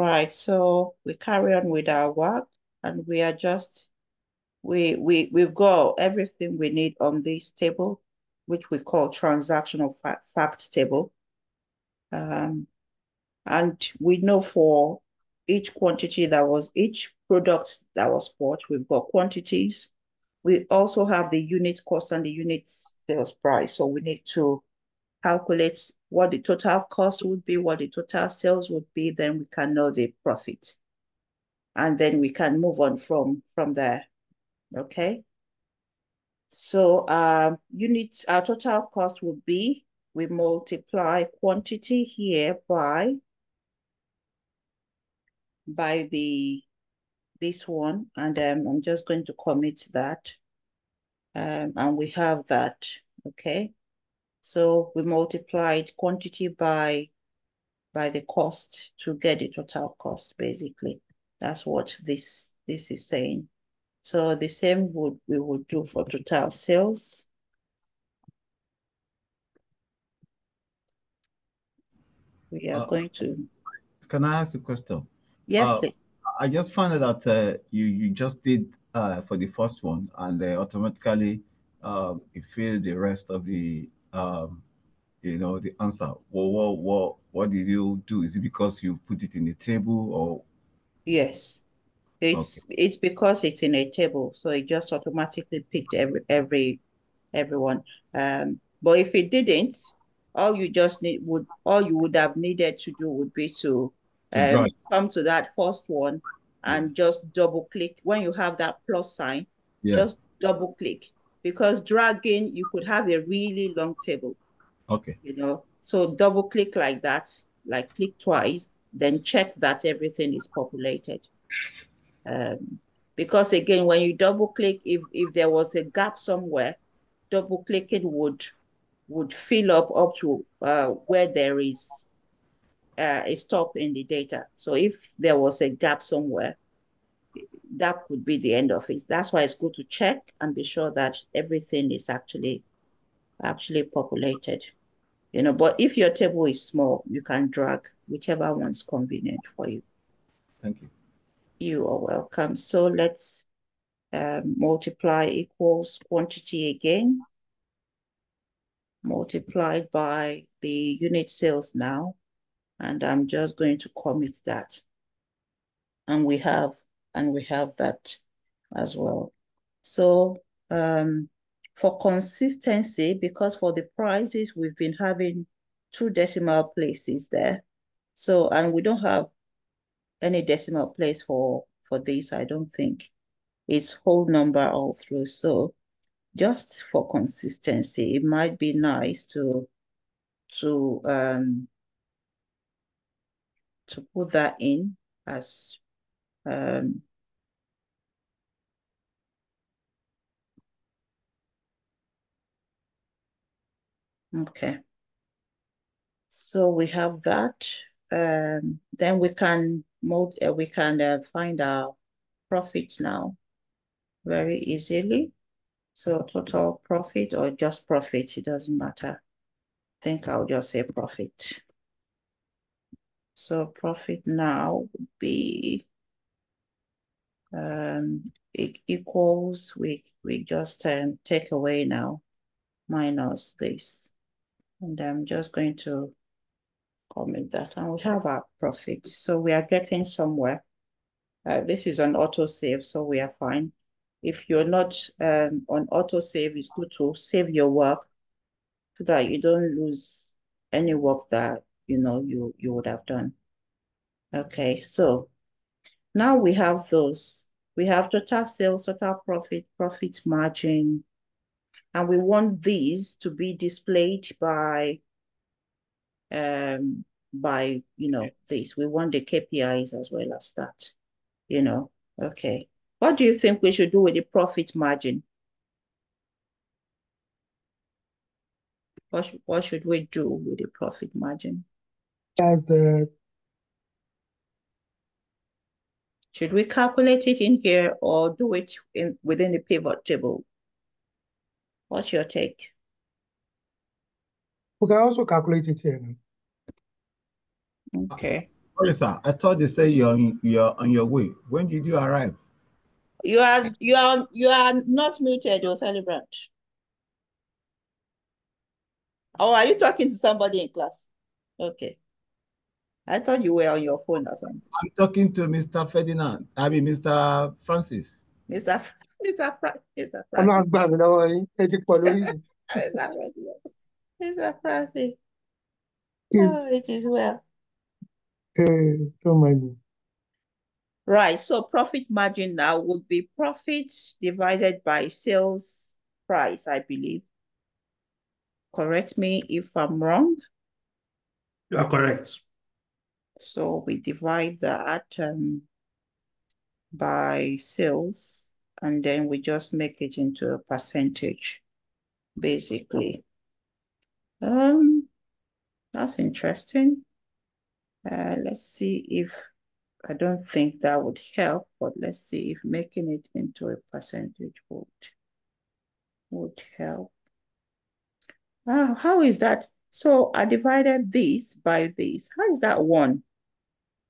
Right, so we carry on with our work and we are just, we, we, we've got everything we need on this table, which we call transactional fa fact table. Um, and we know for each quantity that was, each product that was bought, we've got quantities. We also have the unit cost and the unit sales price. So we need to calculate what the total cost would be, what the total sales would be, then we can know the profit. And then we can move on from, from there, okay? So um, units, our total cost would be, we multiply quantity here by, by the, this one, and um, I'm just going to commit that. Um, and we have that, okay? So we multiplied quantity by, by the cost to get the total cost, basically. That's what this, this is saying. So the same would we would do for total sales. We are uh, going to. Can I ask a question? Yes, uh, please. I just found out that uh, you you just did uh, for the first one, and automatically uh, it filled the rest of the um, you know, the answer. Well, what, what, what did you do? Is it because you put it in a table or? Yes, it's okay. it's because it's in a table, so it just automatically picked every every everyone. Um, but if it didn't, all you just need would all you would have needed to do would be to, to um, come to that first one and yeah. just double click when you have that plus sign. Yeah. Just double click because dragging, you could have a really long table. Okay. You know, so double click like that, like click twice, then check that everything is populated. Um, because again, when you double click, if, if there was a gap somewhere, double clicking would would fill up up to uh, where there is uh, a stop in the data. So if there was a gap somewhere, that could be the end of it. That's why it's good to check and be sure that everything is actually actually populated. You know, but if your table is small, you can drag whichever one's convenient for you. Thank you. You are welcome. So let's um, multiply equals quantity again, multiplied by the unit sales now. And I'm just going to commit that. And we have and we have that as well. So um, for consistency, because for the prices, we've been having two decimal places there. So, and we don't have any decimal place for, for this, I don't think. It's whole number all through. So just for consistency, it might be nice to, to, um, to put that in as um, okay. So we have that. Um, then we can mode, uh, we can uh, find our profit now very easily. So total profit or just profit, it doesn't matter. I think I'll just say profit. So profit now would be um, it equals, we, we just um, take away now, minus this. And I'm just going to comment that. And we have our profit. So we are getting somewhere. Uh, this is an auto save, so we are fine. If you're not um, on auto save, it's good to save your work so that you don't lose any work that you know you, you would have done. Okay, so now we have those. We have total sales, total profit, profit margin, and we want these to be displayed by um by you know this. We want the KPIs as well as that. You know, okay. What do you think we should do with the profit margin? What, what should we do with the profit margin? As the Should we calculate it in here or do it in within the pivot table? What's your take? We can also calculate it here. Okay. Sorry, sir. I thought they say you're on, you're on your way. When did you arrive? You are you are you are not muted, or celebrant. Oh, are you talking to somebody in class? Okay. I thought you were on your phone or something. I'm talking to Mr. Ferdinand. I mean, Mr. Francis. Mr. Fra- Mr. Fra- Mr. Francis. gbà mí lọ́wọ́ yín. Ẹ ti pọ̀ lórí mi. Mr. Francis. Mr. Francis. Yes. Oh, it is well. Uh, don't mind me. Right. So profit margin now would be profit divided by sales price, I believe. Correct me if I'm wrong. You are correct. So we divide that um, by sales and then we just make it into a percentage, basically. Um, that's interesting. Uh, let's see if, I don't think that would help, but let's see if making it into a percentage would, would help. Ah, how is that? So I divided this by this. How is that one?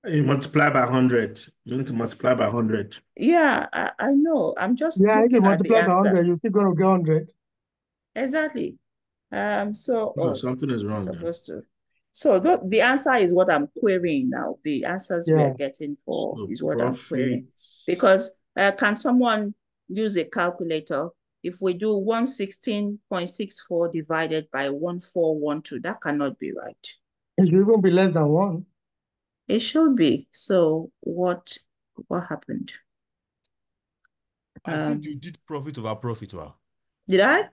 You multiply by 100. You need to multiply by 100. Yeah, I, I know. I'm just Yeah, if you looking at the multiply by answer. 100, you're still going to get 100. Exactly. Um, so No, oh, something is wrong. there. supposed to. So the, the answer is what I'm querying now. The answers we're getting for So is what I'm querying. Because uh, can someone use a calculator? If we do 116.64 divided by 1412, that cannot be right. It should even be less than 1. It should be. So what what happened? I Um, think you did profit over profit, wow. Did I?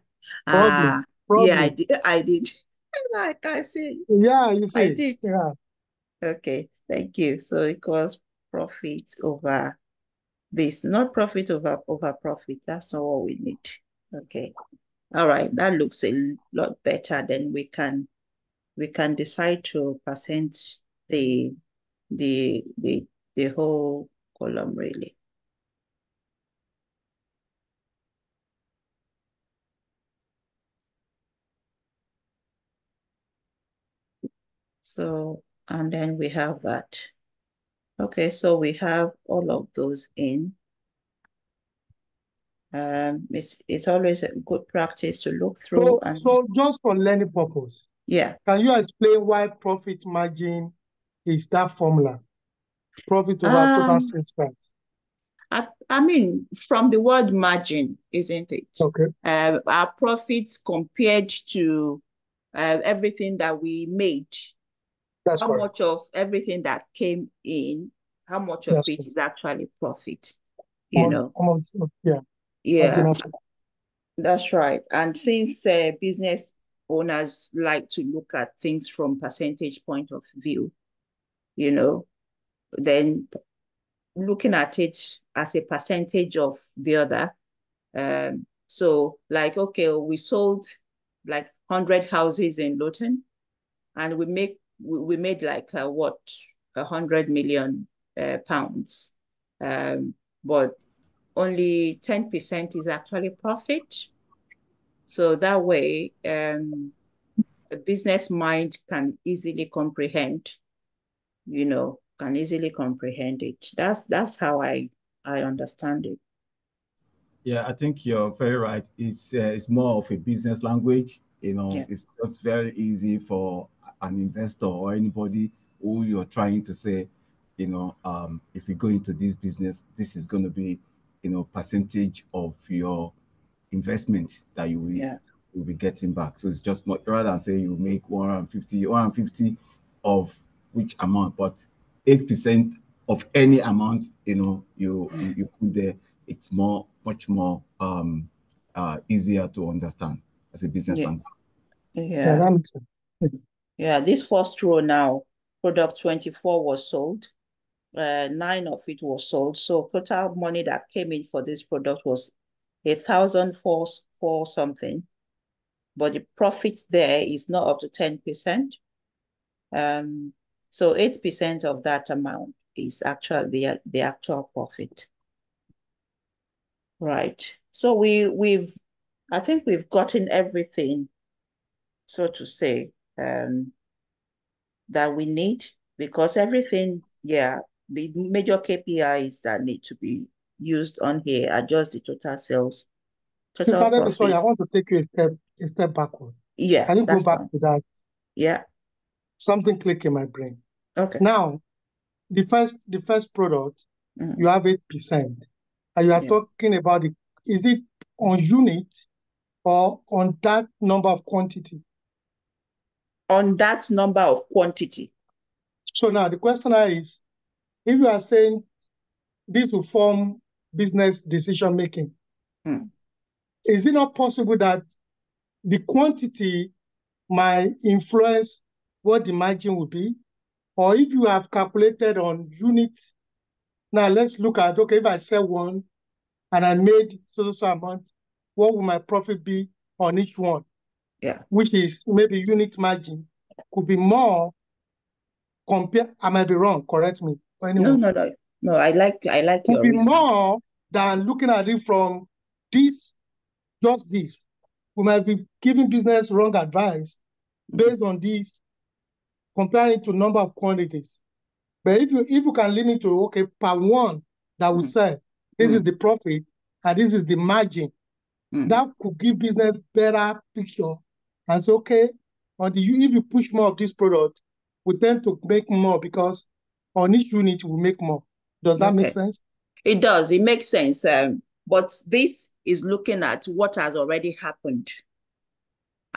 Probably. Ah, yeah, I did. I did. Like I see. Yeah, you see. I did. Yeah. Okay, thank you. So it was profit over this, not profit over over profit. That's not what we need. Okay. All right, that looks a lot better. Then we can we can decide to percent the the the the whole column really. So, and then we have that. Okay, so we have all of those in. Um, it's it's always a good practice to look through So, and so just for learning purpose, yeah. can you explain why profit margin is that formula? Profit over total Um, sales price. I, I mean, from the word margin, isn't it? Okay. Uh, our profits compared to uh, everything that we made, That's how correct. much of everything that came in, how much of That's it correct. is actually profit, you How- know? much- Yeah. Yeah. That's right. And since uh, business owners like to look at things from percentage point of view, you know, then looking at it as a percentage of the other. Um, so like, okay, we sold like 100 houses in Luton and we make we, we made like uh, what, a hundred million uh, pounds. Um, but only 10% is actually profit. So that way, um, a business mind can easily comprehend, you know, can easily comprehend it. That's that's how I I understand it. Yeah, I think you're very right. It's uh, it's more of a business language. You know, Yeah. it's just very easy for an investor or anybody who you're trying to say, you know, um, if you go into this business, this is going to be, you know, percentage of your investment that you will, Yeah. will be getting back. So it's just more, rather than say you make 150, 150 of which amount, but 8% of any amount, you know, you, you, you put there, it's more, much more um, uh, easier to understand as a business Yeah. language. Yeah, Yeah. that makes sense. Yeah, this first row now, product 24 was sold. Uh, nine of it was sold. So total money that came in for this product was a thousand four four something. But the profit there is not up to 10%. Um, so 8% of that amount is actually the, the actual profit. Right. So we we've I think we've gotten everything, so to say, um, that we need because everything yeah, the major KPIs that need to be used on here are just the total sales. Total sorry, I want to take you a step a step backward. Yeah, Can you go back fine. to that? Yeah, Something click in my brain. Okay. Now, the first the first product, Mhm. you have 8%. And you are Yeah. talking about it. Is it on unit or on that number of quantity? On that number of quantity. So now the question is, if you are saying this will form business decision making, Hmm. is it not possible that the quantity might influence what the margin will be? Or if you have calculated on unit, now let's look at, okay, if I sell one and I made so so amount, what will my profit be on each one? Yeah. Which is maybe unit margin could be more compare, I might be wrong, correct me. No, no, no. No, I like I like Could be reason. more than looking at it from this, just this. We might be giving business wrong advice mm-hmm. based on this, comparing to number of quantities. But if you if you can limit to okay per one that we Mm. sell, this is Mm. the profit and this is the margin, Mm. that could give business better picture and say okay, on the if you push more of this product, we tend to make more because on each unit we make more. Does that make sense? It does. It makes sense. Um, but this is looking at what has already happened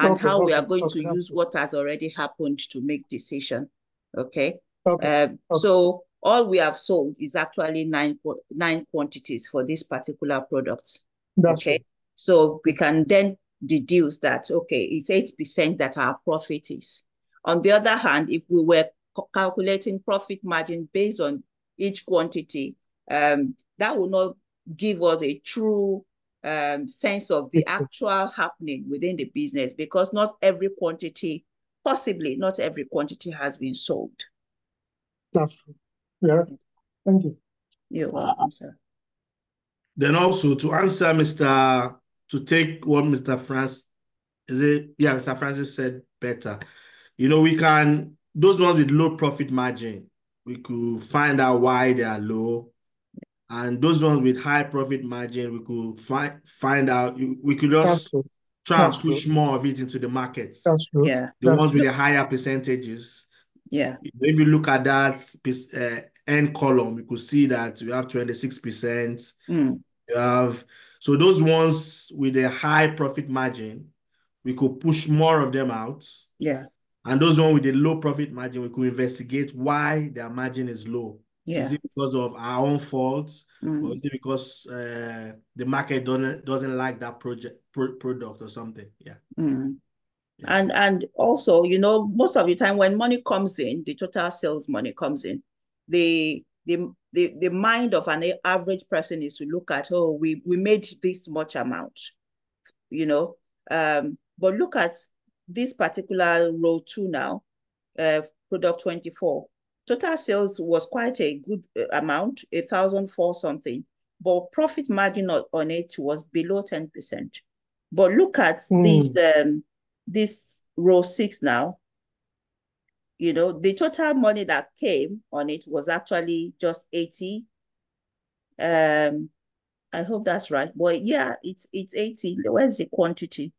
and Okay, how we are going okay, to that's use what has already happened to make decision. Okay. Okay, Um, so all we have sold is actually nine nine quantities for this particular product. that's Okay. So we can then deduce that, okay, it's 8% that our profit is. On the other hand, if we were calculating profit margin based on each quantity, um, that will not give us a true um, sense of the actual happening within the business because not every quantity, possibly not every quantity has been sold. That's true. Yeah. Thank you. You're welcome, sir. Then also to answer Mr. to take what Mr. France is it yeah, Mr. Francis said better. You know, we can those ones with low profit margin, we could find out why they are low. And those ones with high profit margin, we could find find out we could That's just true. try and That's true. push more of it into the market. That's true. Yeah, The That's ones with the higher percentages. yeah, If you look at that uh, end column, you could see that we have 26%. mm, You have so those ones with a high profit margin, we could push more of them out. yeah, And those ones with a low profit margin, we could investigate why their margin is low. Yeah. Is it because of our own faults, or mm. is it because uh, the market doesn't doesn't like that project pro product or something? Yeah. Mm. Yeah. And and also, you know, most of the time when money comes in, the total sales money comes in, the the the, the mind of an average person is to look at, oh, we we made this much amount, you know. Um, but look at this particular row two now, uh, product 24. Total sales was quite a good uh, amount, a thousand four something, but profit margin on, it was below 10%. But look at this um this row six now. You know, the total money that came on it was actually just 80. Um, I hope that's right. But yeah, it's it's 80. Where's the quantity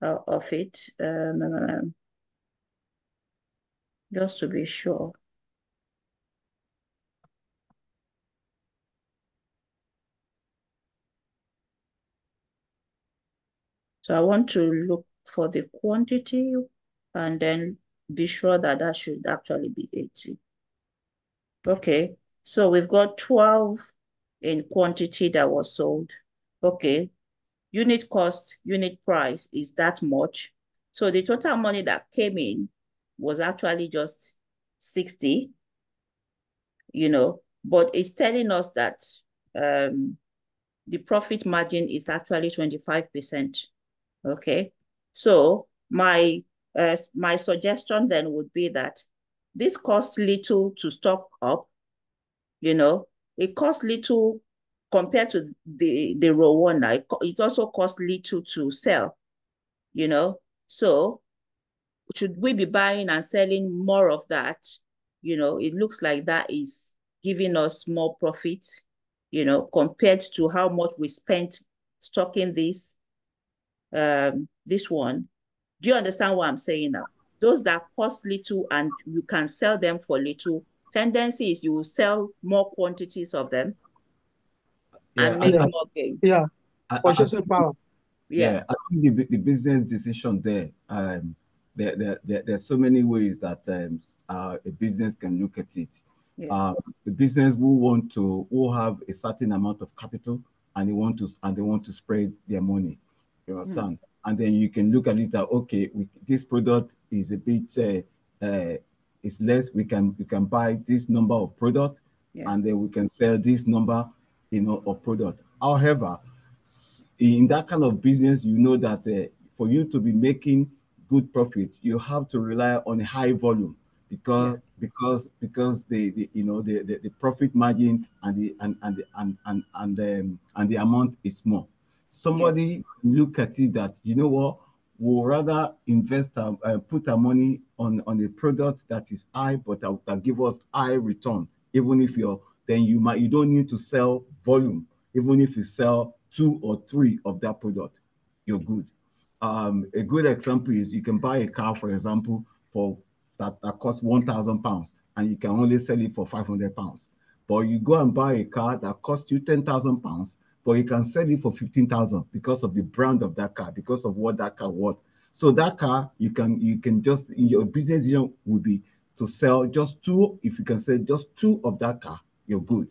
uh, of it? Um, um, um, just to be sure. So I want to look for the quantity and then be sure that that should actually be 80. Okay, so we've got 12 in quantity that was sold. Okay, unit cost, unit price is that much. So the total money that came in was actually just 60, you know, but it's telling us that um, the profit margin is actually 25%. Okay, so my uh, my suggestion then would be that this costs little to stock up, you know, it costs little compared to the, the row one. It, it also costs little to sell, you know. So should we be buying and selling more of that you know, it looks like that is giving us more profit, you know, compared to how much we spent stocking this, um, this one. Do you understand what I'm saying now? Those that cost little and you can sell them for little, tendency is you will sell more quantities of them Yeah, and make I- more gain. Yeah, I- I- purchasing power. Yeah. Yeah, I think the, the business decision there, um, there, there, there, there's so many ways that um, uh, a business can look at it. Yeah. Uh, the business will want to will have a certain amount of capital, and they want to and they want to spread their money. You understand? And then you can look at it that okay, we, this product is a bit uh, uh, it's less. We can we can buy this number of product, Yeah. and then we can sell this number, you know, of product. However, in that kind of business, you know that uh, for you to be making good profit, you have to rely on a high volume because because because the, the you know the, the, the profit margin and the and and the, and and and, um, and the amount is small. Somebody look at it that you know what will rather invest um, uh, put our money on on a product that is high but that, that give us high return. Even if you're then you might you don't need to sell volume. Even if you sell two or three of that product you're good. Um a good example is you can buy a car for example for that, that costs 1000 pounds and you can only sell it for 500 pounds. But you go and buy a car that costs you 10,000 pounds but you can sell it for 15,000 because of the brand of that car because of what that car worth. So that car you can you can just your business vision will be to sell just two if you can sell just two of that car you're good.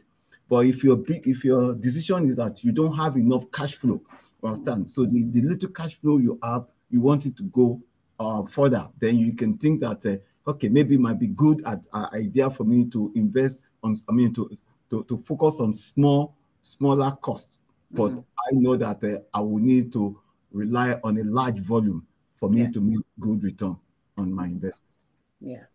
But if your big if your decision is that you don't have enough cash flow understand? So the, the little cash flow you have you want it to go uh, further then you can think that uh, okay maybe it might be good at, uh, idea for me to invest on i mean to to, to focus on small smaller costs but Mhm. i know that uh, i will need to rely on a large volume for me Yeah. to make good return on my investment Yeah.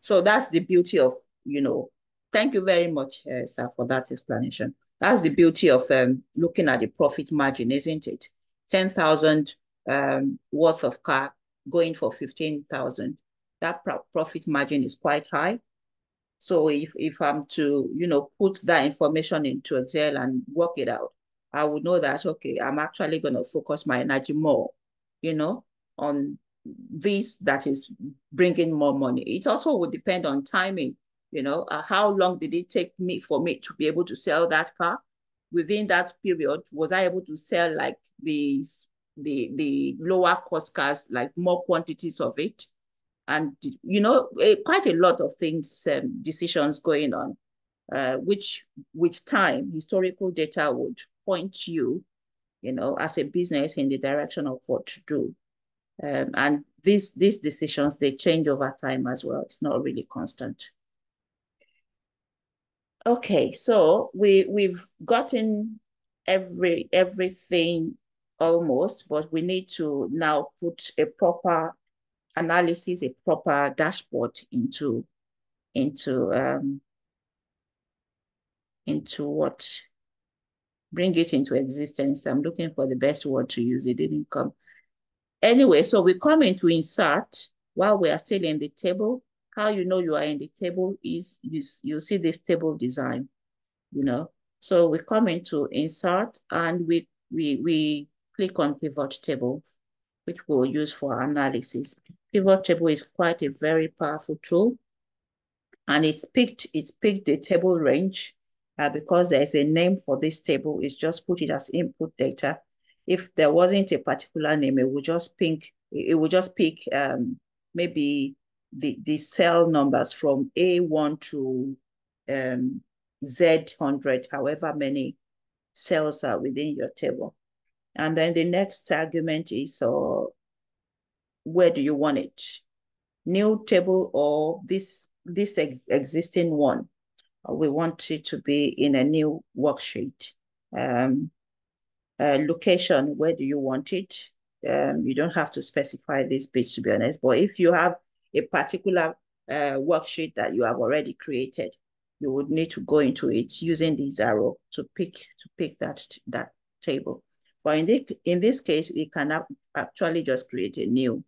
So that's the beauty of, you know, thank you very much, uh, sir, for that explanation. That's the beauty of um, looking at the profit margin, isn't it? 10,000 um, worth of car going for 15,000. That pro profit margin is quite high. So if, if I'm to, you know, put that information into Excel and work it out, I would know that, okay, I'm actually going to focus my energy more, you know, on this that is bringing more money. It also would depend on timing, you know, uh, how long did it take me for me to be able to sell that car? Within that period, was I able to sell like the, the, the lower cost cars, like more quantities of it? And, you know, eh, quite a lot of things, um, decisions going on, uh, which with time, historical data would point you, you know, as a business in the direction of what to do. Um, and these these decisions they change over time as well. It's not really constant. Okay, so we we've gotten every everything almost, but we need to now put a proper analysis, a proper dashboard into into um into what bring it into existence. I'm looking for the best word to use. It didn't come. Anyway, so we come into insert while we are still in the table. How you know you are in the table is you, you see this table design, you know. So we come into insert and we, we, we click on pivot table, which we'll use for analysis. Pivot table is quite a very powerful tool. And it's picked, it's picked the table range uh, because there's a name for this table. It's just put it as input data if there wasn't a particular name, it would just pick, it would just pick um, maybe the, the cell numbers from A1 to um, Z100, however many cells are within your table. And then the next argument is uh, where do you want it? New table or this, this ex existing one? We want it to be in a new worksheet. Um, uh, location, where do you want it? Um, you don't have to specify this bit to be honest, but if you have a particular uh, worksheet that you have already created, you would need to go into it using this arrow to pick to pick that that table. But in, the, in this case, we can actually just create a new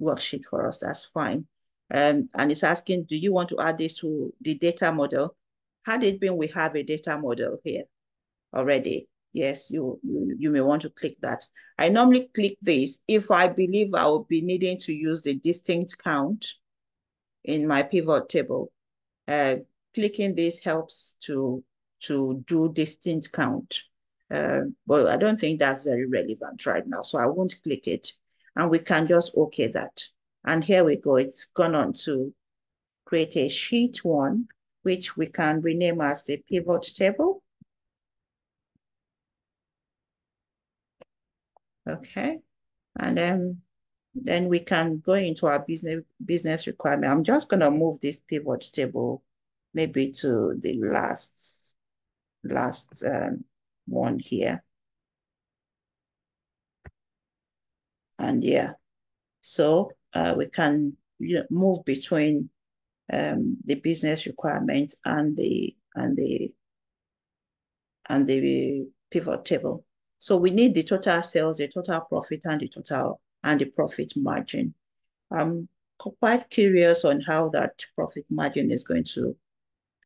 worksheet for us. That's fine. Um, and it's asking, do you want to add this to the data model? Had it been, we have a data model here already. Yes, you, you, you may want to click that. I normally click this if I believe I will be needing to use the distinct count in my pivot table. Uh, clicking this helps to, to do distinct count. Uh, but I don't think that's very relevant right now, so I won't click it. And we can just okay that. And here we go, it's gone on to create a sheet one, which we can rename as the pivot table. Okay, and then then we can go into our business business requirement. I'm just gonna move this pivot table maybe to the last last um, one here. And yeah, so uh, we can you know, move between um, the business requirement and the and the and the pivot table. So we need the total sales, the total profit, and the total and the profit margin. I'm quite curious on how that profit margin is going to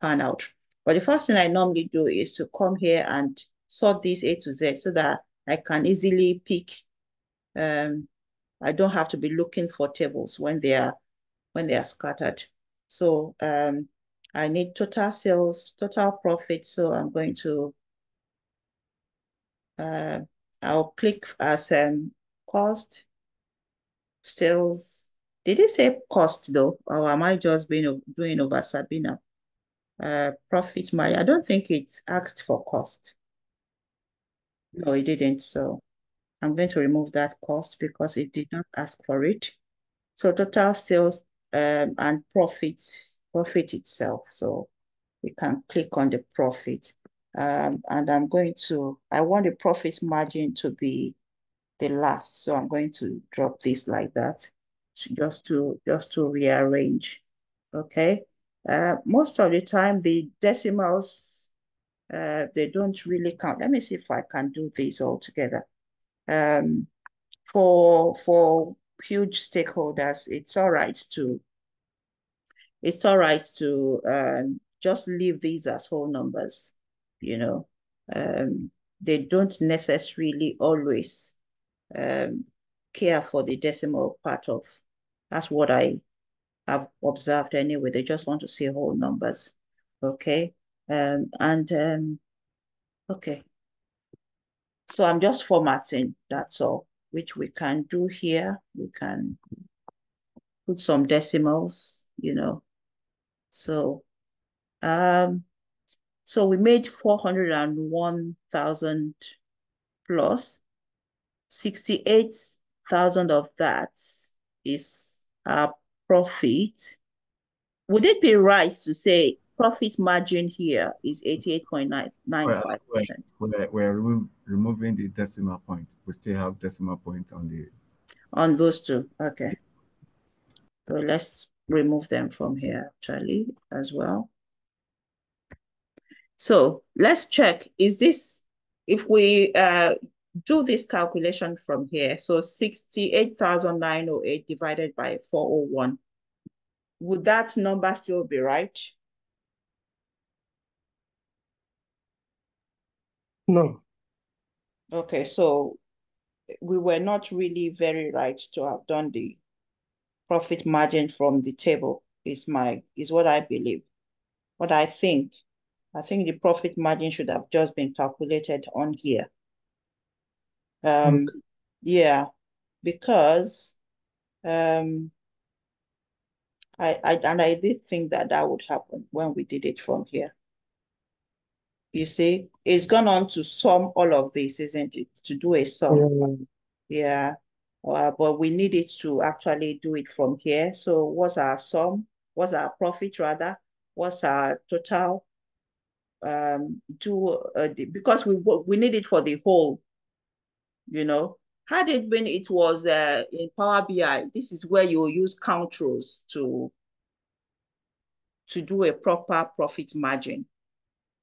pan out. But the first thing I normally do is to come here and sort this A to Z so that I can easily pick. Um, I don't have to be looking for tables when they are when they are scattered. So um, I need total sales, total profit. So I'm going to uh, I'll click as um, cost, sales. Did it say cost though? Or am I just being doing over Sabina? Uh, profit my, I don't think it's asked for cost. No, it didn't. So I'm going to remove that cost because it did not ask for it. So total sales um, and profits, profit itself. So we can click on the profit. Um, and I'm going to, I want the profit margin to be the last. So I'm going to drop this like that just to, just to rearrange. Okay. Uh, most of the time, the decimals, uh, they don't really count. Let me see if I can do this all together. Um, for, for huge stakeholders, it's all right to, it's all right to um, just leave these as whole numbers you know, um, they don't necessarily always um, care for the decimal part of. That's what I have observed anyway. They just want to see whole numbers. Okay. Um, and um, okay. So I'm just formatting, that's all, which we can do here. We can put some decimals, you know. So um, so we made 401,000 plus. 68,000 of that is our profit. Would it be right to say profit margin here is 88.95%? We're, we're, we're removing the decimal point. We still have decimal point on the... On those two, okay. So let's remove them from here actually as well. So let's check, is this, if we uh, do this calculation from here, so 68,908 divided by 401, would that number still be right? No. Okay, so we were not really very right to have done the profit margin from the table is my is what I believe. What I think I think the profit margin should have just been calculated on here. Um, okay. Yeah, because um, I, I and I did think that that would happen when we did it from here. You see, it's gone on to sum all of this, isn't it? To do a sum. Yeah. yeah. Uh, but we needed to actually do it from here. So what's our sum? What's our profit rather? What's our total? um, do uh, because we we need it for the whole. You know, had it been it was uh, in Power BI, this is where you use count rows to to do a proper profit margin.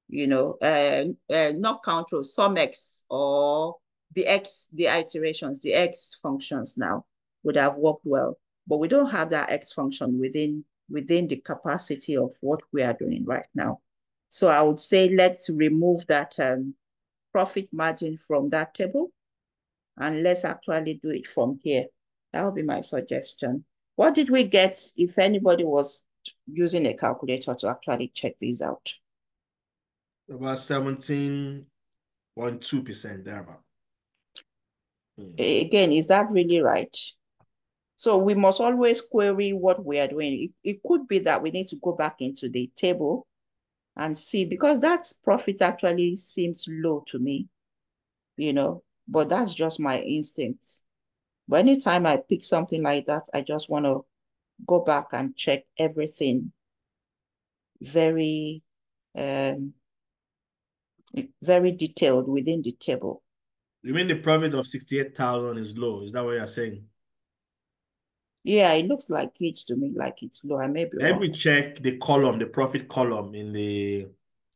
You know, uh, uh, not count rows, sum x or the x, the iterations, the x functions now would have worked well. but we don't have that X function within within the capacity of what we are doing right now. So I would say let's remove that um, profit margin from that table and let's actually do it from here. That would be my suggestion. What did we get if anybody was using a calculator to actually check these out? About 17.2% thereabout. Hmm. Again, is that really right? So we must always query what we are doing. It, it could be that we need to go back into the table and see because that profit actually seems low to me, you know, but that's just my instinct. But anytime I pick something like that, I just want to go back and check everything very, um, very detailed within the table. You mean the profit of 68,000 is low? Is that what you're saying? Yeah, it looks like it to me, like it's low. I may be If wrong. we check the column, the profit column in the,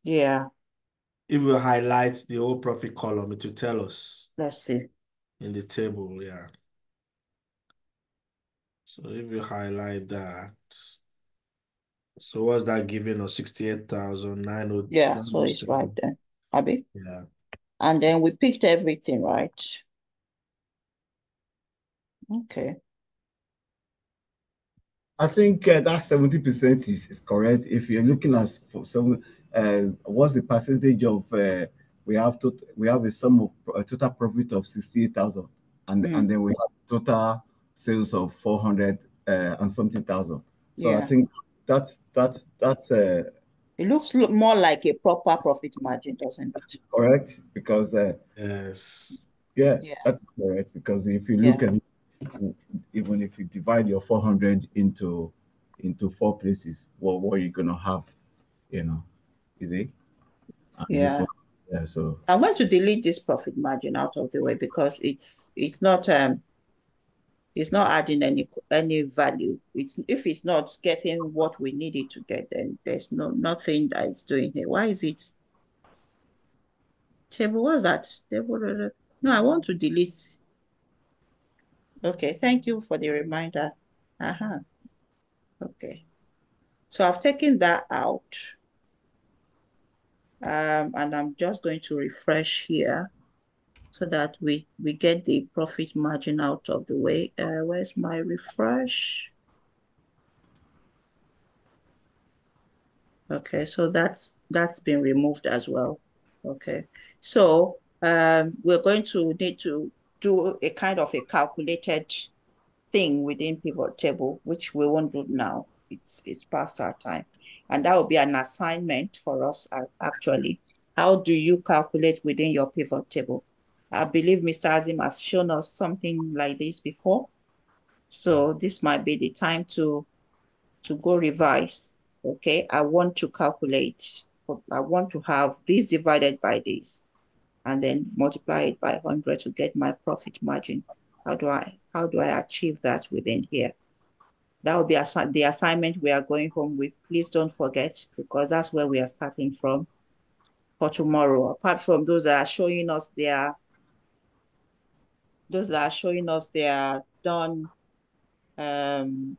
Yeah, if we highlight the whole profit column, it will tell us let's see. in the table, yeah. So if we highlight that, so what's that giving us? 68,900. Yeah, so it's right there. Abby. Yeah. And then we picked everything, right? Okay. I think uh, that 70% is, is correct. If you're looking at for some, uh, what's the percentage of uh, we have to we have a sum of a total profit of 68,000 and Mm. and then we have total sales of 400 uh, and something thousand. So I think that's that's that's uh, It looks lo- more like a proper profit margin, doesn't it? correct because uh, Yes. yeah, Yeah. that's correct because if you look at even if you divide your 400 into into four places, well, what are you gonna have? You know, is it? Yeah. one- yeah. So I'm going to delete this profit margin out of the way because it's it's not um it's not adding any any value. It's if it's not getting what we needed to get, then there's no nothing that it's doing here. Why is it table? What's that? Table. No, I want to delete. Okay, thank you for the reminder. Uh-huh. Okay. So I've taken that out. Um, and I'm just going to refresh here so that we we get the profit margin out of the way. Uh, where's my refresh? Okay, so that's that's been removed as well. Okay, so um, we're going to need to do a kind of a calculated thing within pivot table, which we won't do now. It's it's past our time, and that will be an assignment for us. Actually, how do you calculate within your pivot table? I believe Mr. Azim has shown us something like this before. So this might be the time to, to go revise. Okay, I want to calculate, I want to have this divided by this and then multiply it by 100 to get my profit margin. How do I, how do I achieve that within here? That will be assi the assignment we are going home with. Please don't forget because that's where we are starting from for tomorrow. Apart from those that are showing us their those that are showing us they are done um,